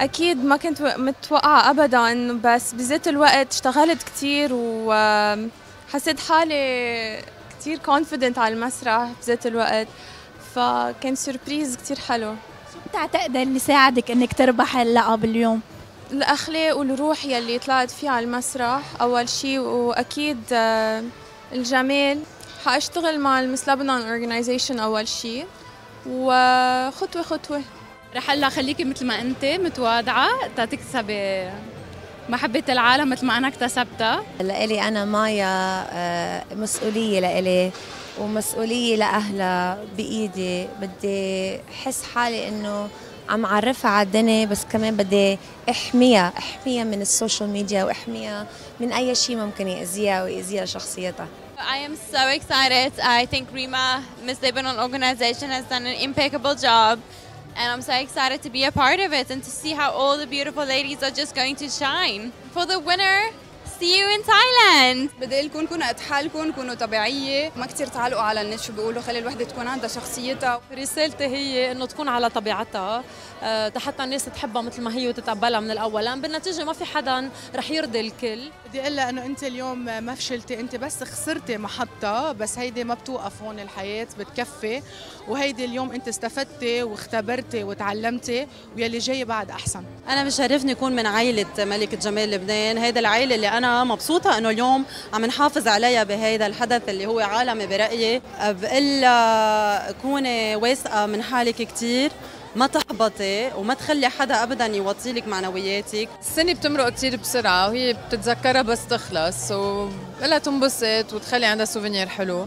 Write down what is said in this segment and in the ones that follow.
أكيد ما كنت متوقعة أبدا بس بذات الوقت اشتغلت كتير وحسيت حالي كتير confident على المسرح بذات الوقت. فكان سربريز كتير حلو. شو بتعتقد اللي ساعدك إنك تربح اللقب اليوم؟ الأخلاق والروح يلي طلعت فيها على المسرح أول شيء وأكيد آه، الجمال. حأشتغل مع المس لبنان اورجنايزيشن أول شيء وخطوة خطوة. رح هلا خليكي مثل ما انت متواضعة تكسبي محبة العالم مثل ما أنا اكتسبتها لإلي أنا مايا آه، مسؤولية لإلي ومسؤولية لأهلها بإيدي بدي أحس حالي إنه عم عرفها على الدنيا بس كمان بدي أحميها أحميها من السوشيال ميديا وأحميها من أي شيء ممكن يأذيها ويأذيها شخصيتها I am so excited. I think Rima, Miss Lebanon organization, has done an impeccable job. And I'm so excited to be a part of it and to see how all the beautiful ladies are just going to shine. For the winner, see you in Thailand. بدي لكم كونوا قد حالكم كونوا طبيعية. ما كثير تعلقوا على النت شو بيقولوا خلي الوحدة تكون عندها شخصيتها. رسالتي هي إنه تكون على طبيعتها. أه حتى الناس تحبها مثل ما هي وتتقبلها من الأول لأن بالنتيجة ما في حدا رح يرضي الكل. بدي أقول انه أنت اليوم ما فشلتي أنت بس خسرتي محطة. بس هيدي ما بتوقف هون الحياة بتكفي. وهيدي اليوم أنت استفدتي واختبرتي وتعلمتي ويلي جاي بعد أحسن. أنا بشرفني أكون من عائلة ملكة جمال لبنان. هيدا العائلة اللي أنا مبسوطة إنه اليوم عم نحافظ عليها بهيدا الحدث اللي هو عالمي برأيي. بقول كوني واثقة من حالك كثير ما تحبطي وما تخلي حدا ابدا يوطي لك معنوياتك. السنة بتمرق كثير بسرعة وهي بتتذكرها بس تخلص وبلا تنبسط وتخلي عندها سوفينير حلو.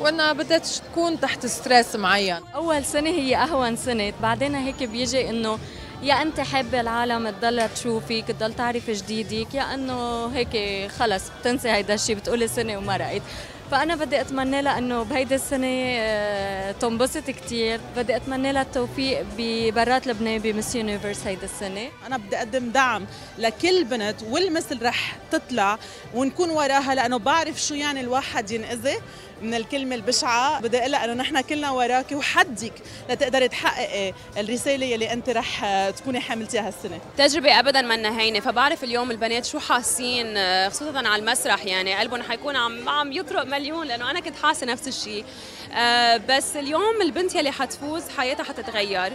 وإنها بدها تكون تحت stress معين. أول سنة هي أهون سنة بعدين هيك بيجي إنه يا أنت حابة العالم تضل تشوفك تضل تعرف جديدك يا أنه هيك خلص بتنسي هيدا الشيء بتقولي سنه ومرقت فأنا بدي أتمنى لها إنه بهيدي السنة آه، تنبسط كثير بدي أتمنى لها التوفيق ببرات لبنان ب Miss Universe هيدي السنة. أنا بدي أقدم دعم لكل بنت والمثل رح تطلع ونكون وراها لأنه بعرف شو يعني الواحد ينأذي من الكلمة البشعة. بدي أقول إنه نحن كلنا وراكي وحدك لتقدري تحققي الرسالة اللي أنت رح تكوني حاملتيها هالسنة. تجربة ابدا منا هينه فبعرف اليوم البنات شو حاسين خصوصا على المسرح. يعني قلبهم حيكون عم عم يطرق مليون لأنه أنا كنت حاسة نفس الشيء آه، بس اليوم البنت يلي حتفوز حياتها حتتغير.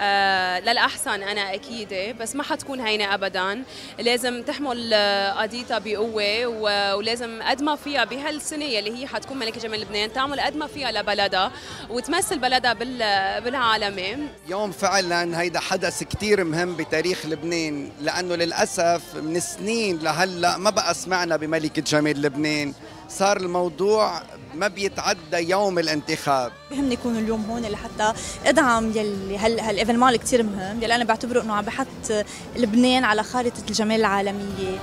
آه للأحسن أنا أكيدة بس ما حتكون هينة أبدا. لازم تحمل آه، قضيتها بقوة ولازم قد ما فيها بهالسنة يلي هي حتكون ملكة جمال لبنان تعمل قد ما فيها لبلدها وتمثل بلدها بالعالمي يوم فعلا هيدا حدث كتير مهم بتاريخ لبنان لأنه للأسف من سنين لهلأ ما بقى سمعنا بملكة جمال لبنان. صار الموضوع ما بيتعدى يوم الانتخاب. بهمني يكون اليوم هون لحتى إدعم يلي هال هالايفنمون كثير مهم يلي أنا بعتبره إنه عم بحط لبنان على خارطة الجمال العالمية.